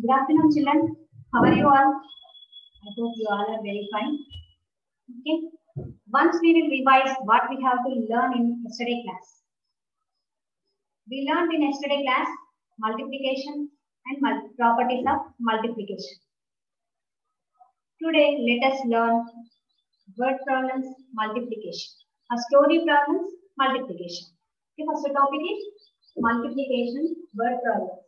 Good afternoon, children. How are you all? I hope you all are very fine. Okay. Once we will revise what we have to learn in yesterday class. We learned in yesterday class multiplication and mul properties of multiplication. Today, let us learn word problems, multiplication. A story problems, multiplication. Okay, first topic is multiplication word problems.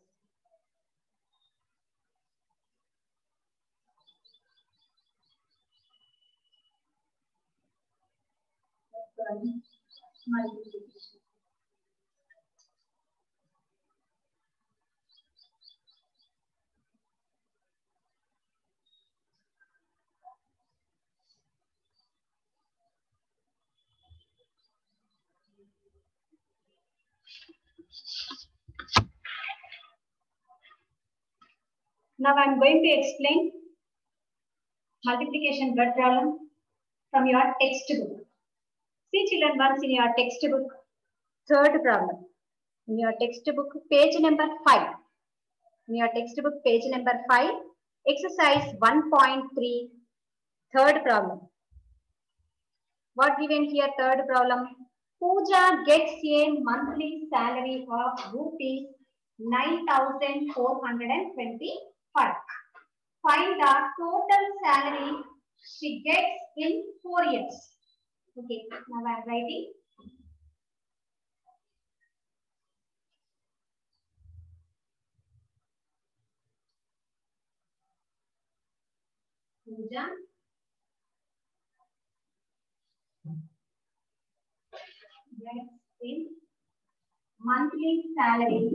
Now I'm going to explain multiplication blood problem from your textbook. See children, once in your textbook, third problem. In your textbook, page number 5. In your textbook, page number 5, exercise 1.3, third problem. What given here, third problem? Pooja gets a monthly salary of rupees 9,425. Find the total salary she gets in 4 years. Okay, now I am writing. Pooja. Yes, in monthly salary.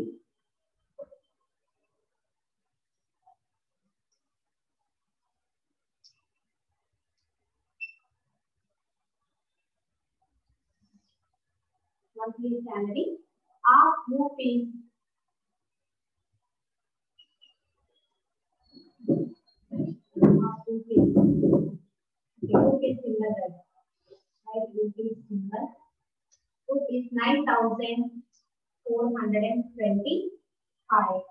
monthly salary are moving Okay, single right? Rupees single. Rupees nine thousand four hundred and twenty-five.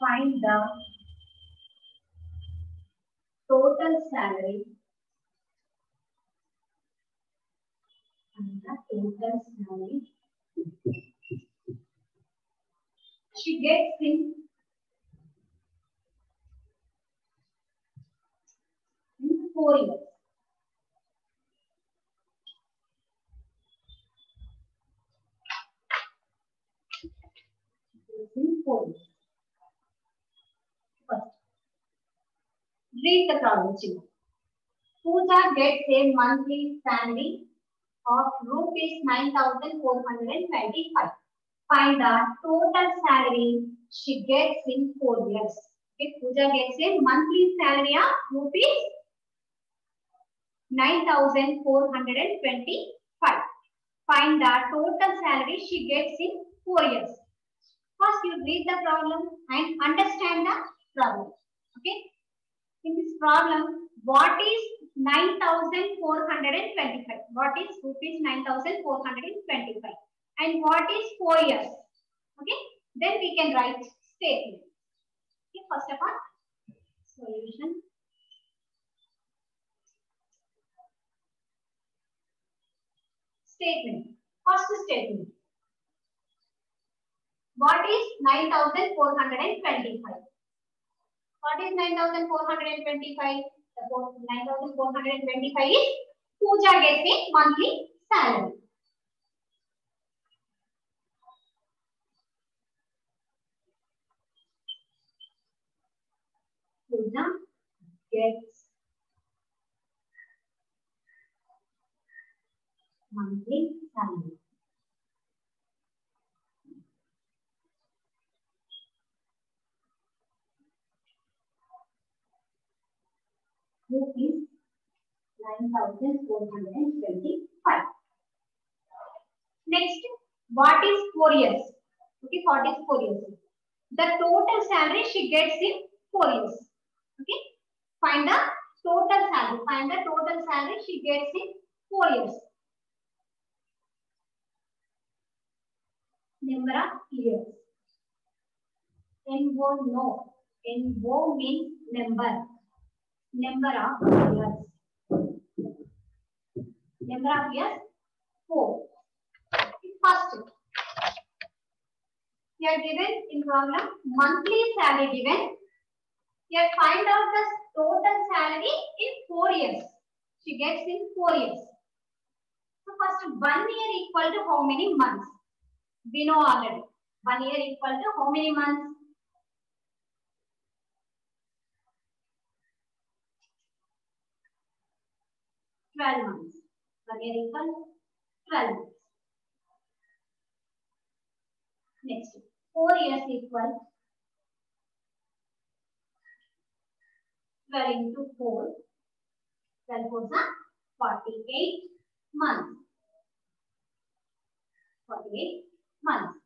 Find the total salary have intense She gets in four years. read the chronology. Pooja gets a monthly salary of rupees 9,425. Find the total salary she gets in four years. Okay, Pooja gets a monthly salary of rupees 9,425. Find the total salary she gets in four years. First, you read the problem and understand the problem. Okay. In this problem, what is 9425 what is rupees 9425 and what is 4 years okay then we can write statement okay first of all solution statement first statement what is 9425 what is 9425 9425 is Pooja gets a monthly salary. Pooja gets monthly salary. who is 9425. Next, what is four years? Okay, what is four years? The total salary she gets in four years. Okay, find the total salary. Find the total salary she gets in four years. Number of years. N NO, N NO means number. number of years. Number of years? 4. First, you are given in problem monthly salary given. You are find out the total salary in 4 years. She gets in 4 years. So first, 1 year equal to how many months? We know already. 1 year equal to how many months? again equal 12 Next, 4 years equal 12 into 4, 12 goes 48 months. 48 months.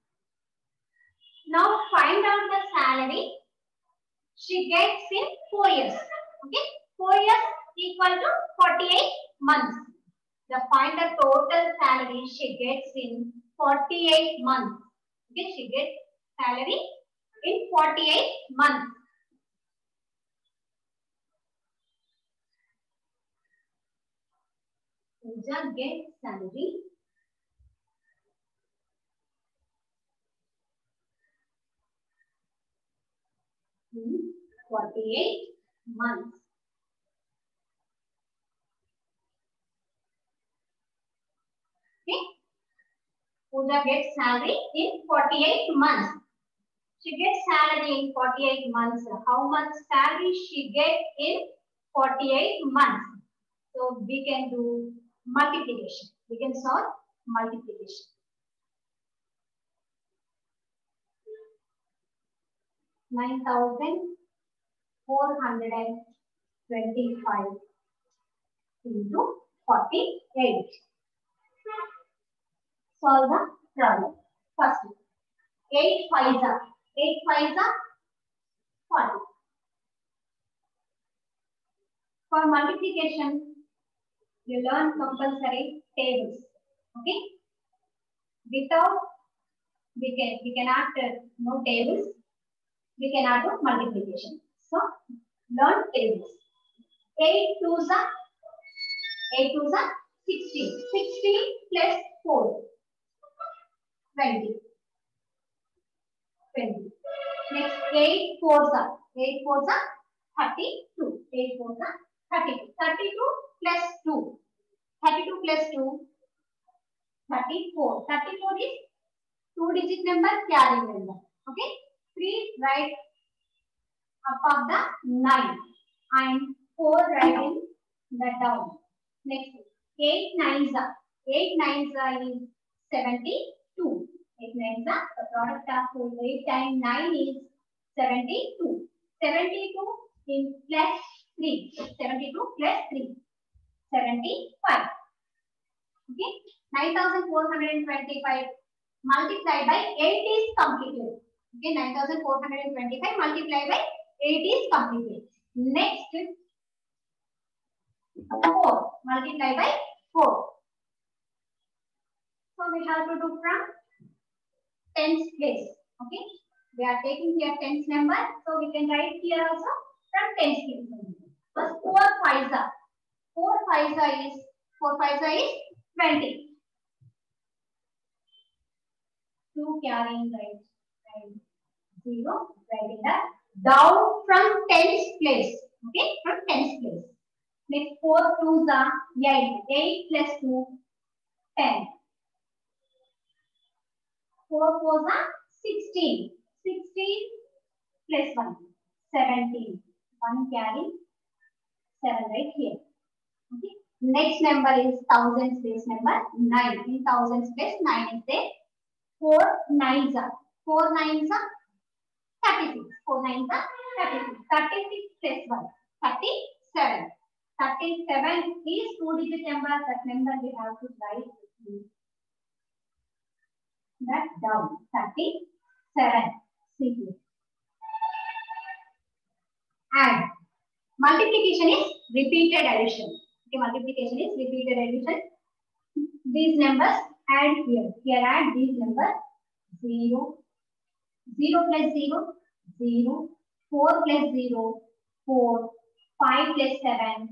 Now find out the salary she gets in 4 years. Okay, 4 years equal to 48 months the find the total salary she gets in 48 months. Okay, she gets salary in 48 months. Pooja gets salary in hmm, 48 months. Pooja gets salary in 48 months. She gets salary in 48 months. How much salary she get in 48 months? So we can do multiplication. We can solve multiplication. Nine thousand four hundred and twenty-five into forty-eight. solve the problem. First, eight 5s are eight 5s are forty. For multiplication, you learn compulsory tables. Okay? Without we can we cannot uh, know tables. We cannot do multiplication. So learn tables. Eight 2s are eight 2s are sixteen. Sixteen plus four. twenty. Twenty. Next eight fours are eight fours are thirty two. Eight fours are thirty two. Thirty two plus two. Thirty two plus two. Thirty four. Thirty four is two digit number carry number. Okay. Three right up of the nine and four writing the down. Next eight nines are eight nines are is seventy ignites the, the product of wave time 9 is 72. 72 in plus 3. 72 plus 3. 75. Okay. 9425 multiplied by 8 is completed. Okay. 9425 multiplied by 8 is completed. Next, 4 multiplied by 4. So we have to do from tens place. Okay, we are taking here tens number, so we can write here also from tens place. First four fives are four fives are is four fives are is twenty. Two carrying right, right zero writing the down from tens place. Okay, from tens place. Next four twos are eight. Eight plus two ten. four fours are sixteen. Sixteen plus one, seventeen. One carry, seven right here. Okay. Next number is thousands place number nine. In thousands place nine is there. Four nines are. four nines are thirty six. Four nines are thirty six. Thirty six plus one thirty seven. Thirty seven is two digit number. That number we have to write. that down. 37. Simple. Add. Multiplication is repeated addition. Okay, multiplication is repeated addition. These numbers add here. Here add these numbers. 0. 0 plus 0. 0. 4 plus 0. 4. 5 plus 7.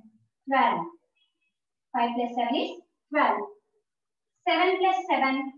12. 5 plus 7 is 12. 7 plus 7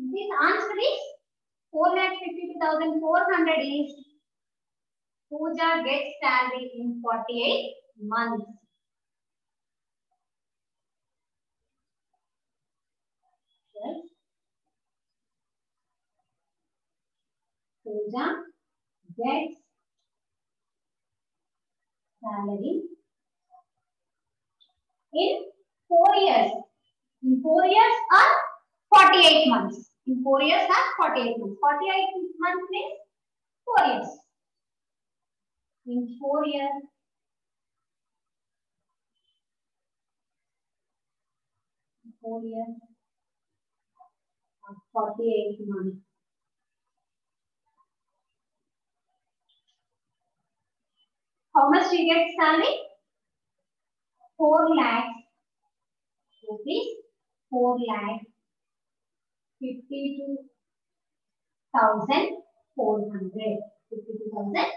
This answer is 4,52,400 is Pooja gets salary in 48 months. Yes. Pooja gets salary in 4 years. In 4 years or 48 months. In four years are 48 months. 48 months means four years. In four years, four years, 48 months. How much you get salary? 4 lakhs rupees, 4 lakhs 52,400. 52,400.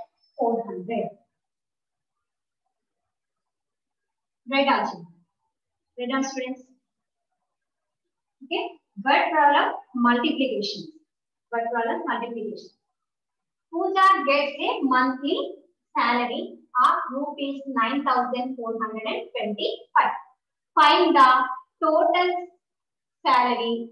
Right, students. Okay. Word problem multiplication. Word problem multiplication. Pooja gets a monthly salary of ₹9,425. Find the total salary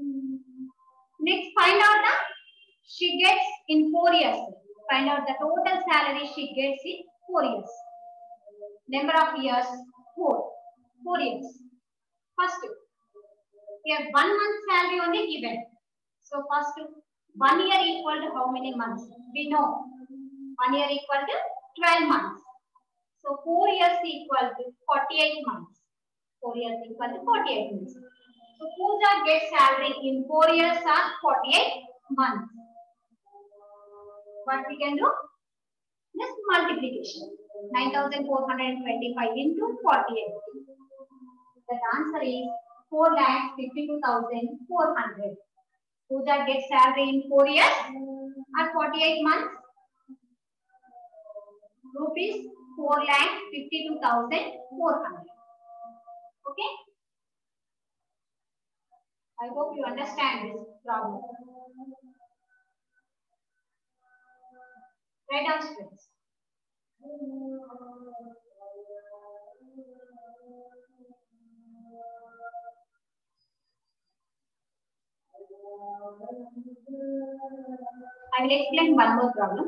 Next, find out the she gets in four years. Find out the total salary she gets in four years. Number of years, four. Four years. First, here one month salary only given. So first, one year equal to how many months? We know. One year equal to 12 months. So four years equal to 48 months. Four years equal to 48 months. So Pooja gets salary in 4 years and 48 months. What we can do? Just multiplication. 9,425 into 48. The answer is 4 lakhs 52,400. Pooja gets salary in 4 years and 48 months. Rupees 4 lakh 52,400. Okay. I hope you understand this problem. Write down strings. I will explain one more problem.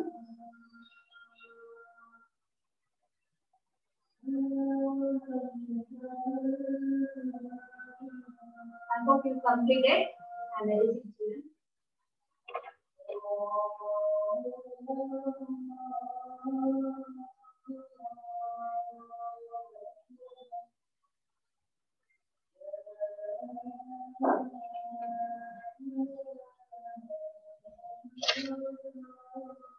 I hope you completed analysis students. Thank you.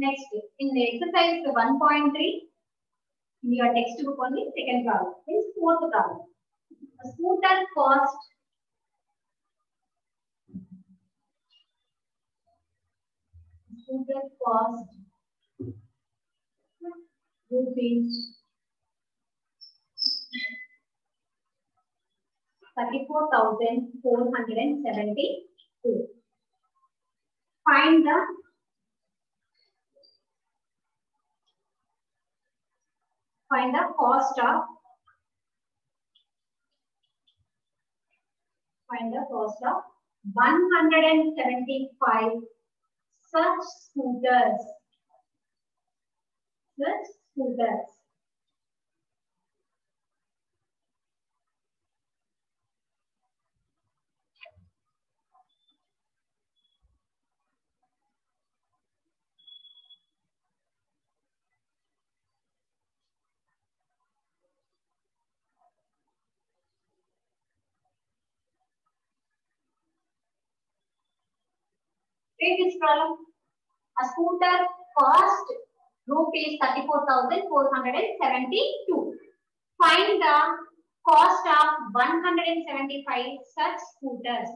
Next, in the exercise 1.3, in your textbook only, second problem. This fourth problem. A scooter cost scooter cost rupees 34,472. Find the find the cost of find the cost of 175 such scooters such scooters Take this from a scooter cost rupees 34,472. Find the cost of 175 such scooters.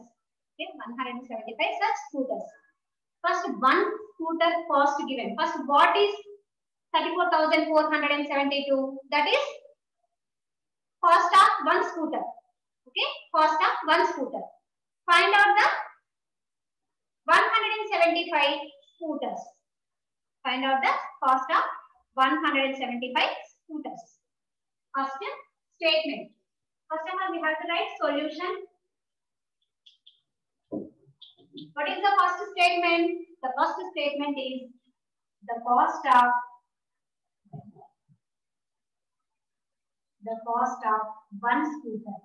Okay, 175 such scooters. First, one scooter cost given. First, what is 34,472? That is cost of one scooter. Okay, cost of one scooter. Find out the 175 scooters. Find out the cost of 175 scooters. First statement. First of all, we have to write solution. What is the first statement? The first statement is the cost of the cost of one scooter.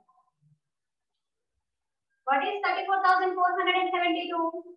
What is 34,472?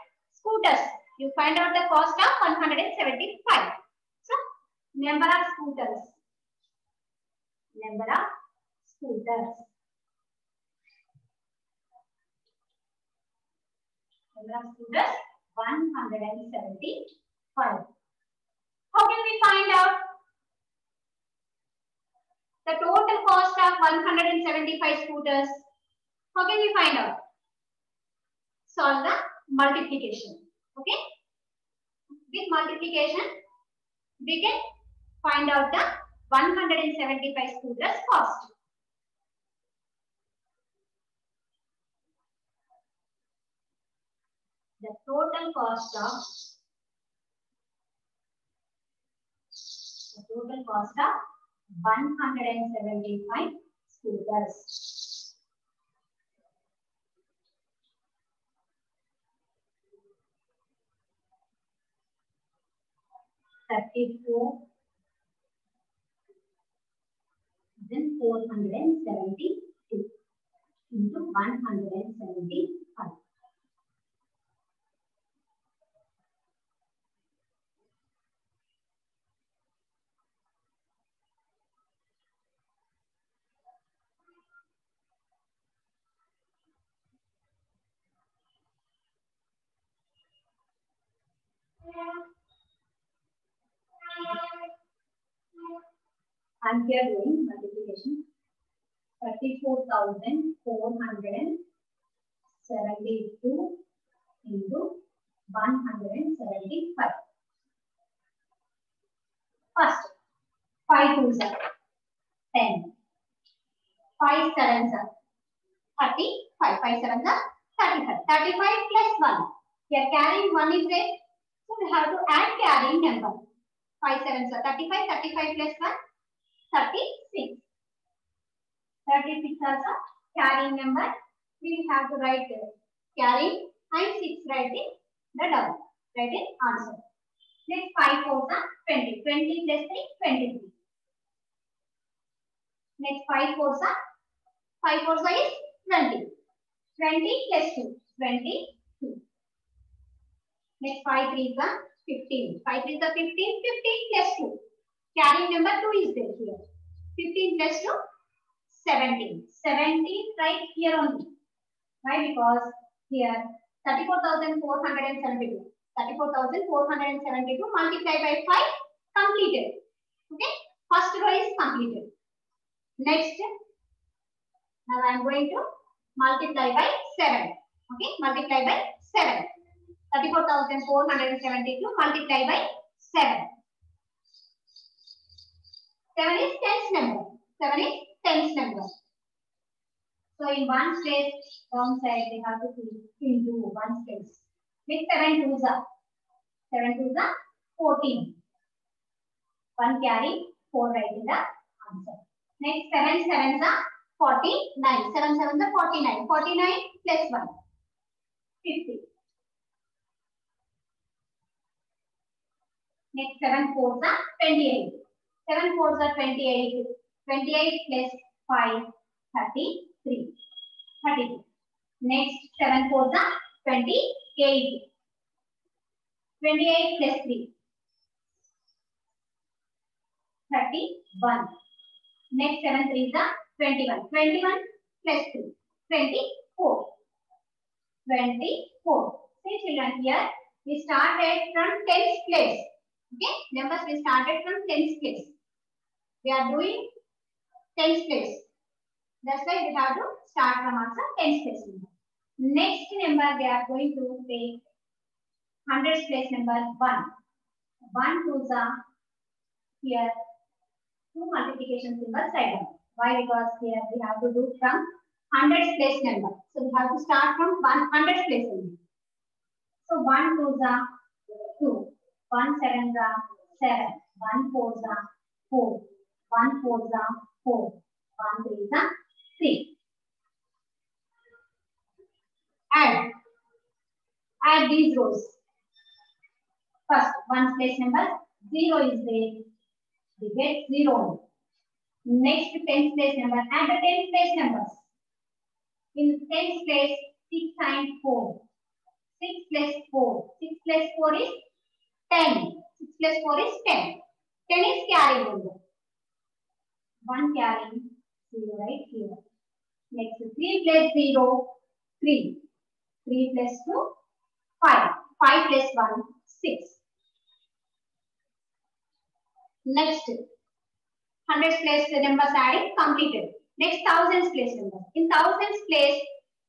scooters. You find out the cost of 175. So, number of scooters. Number of scooters. Number of scooters 175. How can we find out the total cost of 175 scooters? How can we find out? Solve the multiplication. Okay. With multiplication, we can find out the 175 students cost. The total cost of the total cost of 175 scooters. 32, then 472 into 175. Yeah. and we are doing multiplication. Thirty-four four thousand hundred and seventy-two into one hundred and seventy-five. First, five two ten. Five seven 10. thirty-five. Five seven 5 thirty-five. Thirty-five plus one. We are carrying one is there. So we have to add carrying number. Five seven 5 thirty-five. Thirty-five plus one. 36. 36 also carrying number. We have to write carrying and 6 writing the double. Write it answer. Next 5 4 are 20. 20 plus 3, 23. Next 5 4 are 5 4 is 20. 20 plus 2, 22. Next 5 3 is 15. 5 3 is 15, 15 plus 2. Carrying number 2 is there here. 15 plus 2, 17. 17 right here only. Why? Because here 34,472. 34,472 multiplied by 5 completed. Okay. First row is completed. Next, now I am going to multiply by 7. Okay. Multiply by 7. 34,472 multiplied by 7. 7 is tens number. 7 is tens number. So in one straight wrong side, we have to into one space. With 7 twos are 7 twos are 14. 1 carry, 4 right in the answer. Next 7 sevens are 49. 7 sevens are 49. 49 plus 1. 50. Next 7 fours are 28. seven fours are twenty eight. Twenty eight plus five thirty three. Thirty three. Next, seven fours are twenty eight. Twenty eight plus three. Thirty one. Next, 7 3 is Twenty one plus three. Twenty four. Twenty four. See children, here we started from tens place. Okay, numbers we started from tens place. We are doing tens place. That's why we have to start from answer tens place number. Next number we are going to take hundreds place number one. One twos are here two multiplication symbols side Why? Because here we have to do from hundreds place number. So we have to start from one hundreds place number. So one twos are two. One seven are seven. One four are four. One four is four. One three is three. Add. Add these rows. First, one place number zero is there. We get zero. Next, tens place number. Add the tens place numbers. In tens place, six times four. Six plus four. Six plus four is ten. Six plus four is ten. Ten is क्या है बोलो? 1 carrying 0 right here. Next three plus zero three. Three plus two five. Five plus one six. Next, hundreds place the numbers adding completed. Next, thousands place number. In thousands place,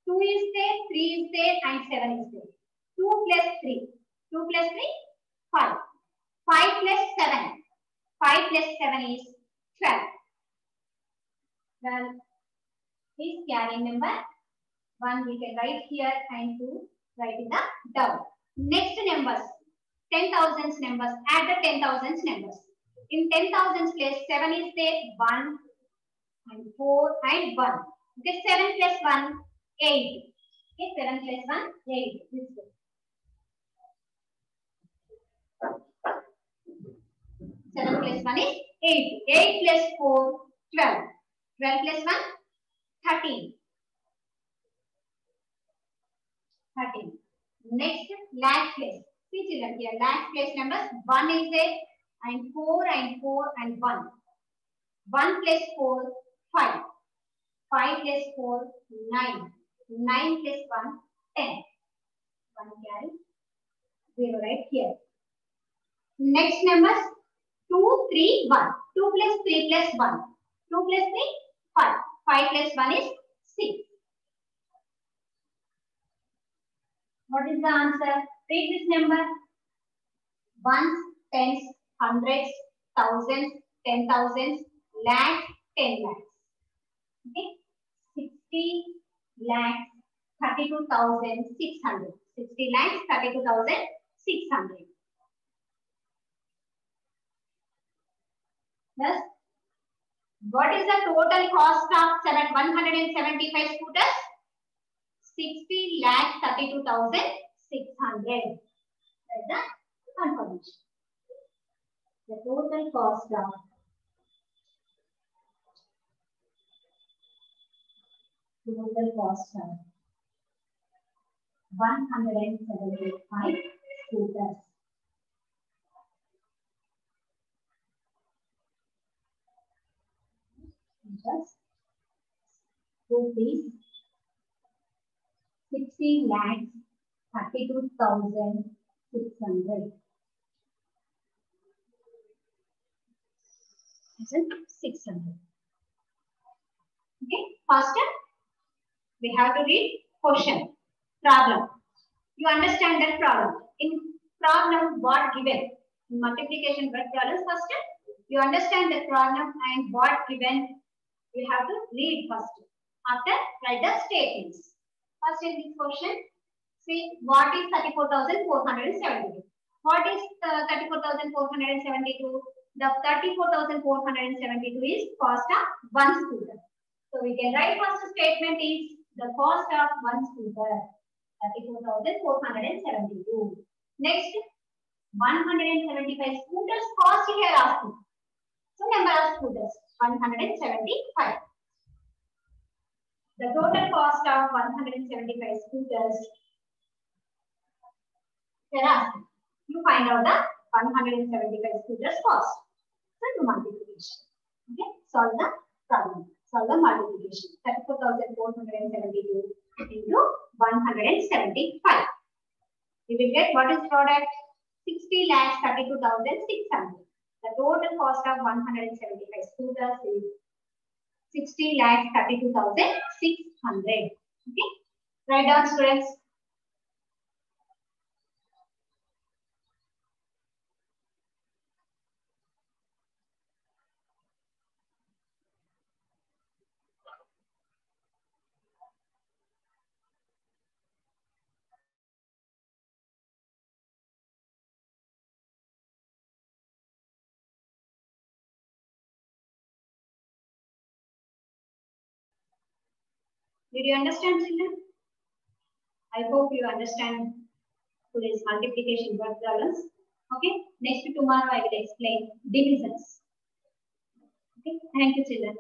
two is there, three is there, and seven is there. Two plus three. Two plus three five. Five plus seven. Five plus seven is twelve. well this carrying number one we can write here and two write in the down next numbers 10000s numbers add the 10000s numbers in 10000s place 7 is there 1 and 4 and 1 okay 7 plus 1 8 okay 7 plus 1 8 this way Seven plus one is eight. Eight plus four, twelve. 12 plus 1 13 13 next last place see children here last place numbers 1 is there and 4 and 4 and 1 1 plus 4 5 5 plus 4 9 9 plus 1 10 1 carry 0 right here next numbers 2 3 1 2 plus 3 plus 1 2 plus 3 5. 5 plus 1 is 6. What is the answer? Read this number. Ones, tens, hundreds, thousands, ten thousands, lakhs, ten lakhs. Okay. 60 lakhs, 32,600. 60 lakhs, 32,600. Thus, what is the total cost of 175 scooters? 60 lakh 32,600. That's the confirmation. The total cost of total cost of 175 scooters. just rupees 60 lakhs 32,600. is 600. Okay, faster. We have to read question, problem. You understand that problem. In problem, what given? In multiplication, what problems first? You understand the problem and what given you have to read first. After, write the statements. First in this question, see what is 34,472? What is 34,472? Uh, the 34,472 is cost of one scooter. So we can write first statement is the cost of one scooter. 34,472. Next, 175 scooters cost here asking. So number of scooters. 175. The total cost of 175 scooters. ask you find out the 175 scooters cost. So do multiplication. Okay, solve the problem. Solve the multiplication. 34,472 into 175. You will get what is product? 60 lakhs 32,600. The total cost of 175 scooters is 60 lakhs 32,600. Okay. right down students. Did you understand, children? I hope you understand today's multiplication word problems. Okay, next tomorrow I will explain divisions. Okay, thank you, children.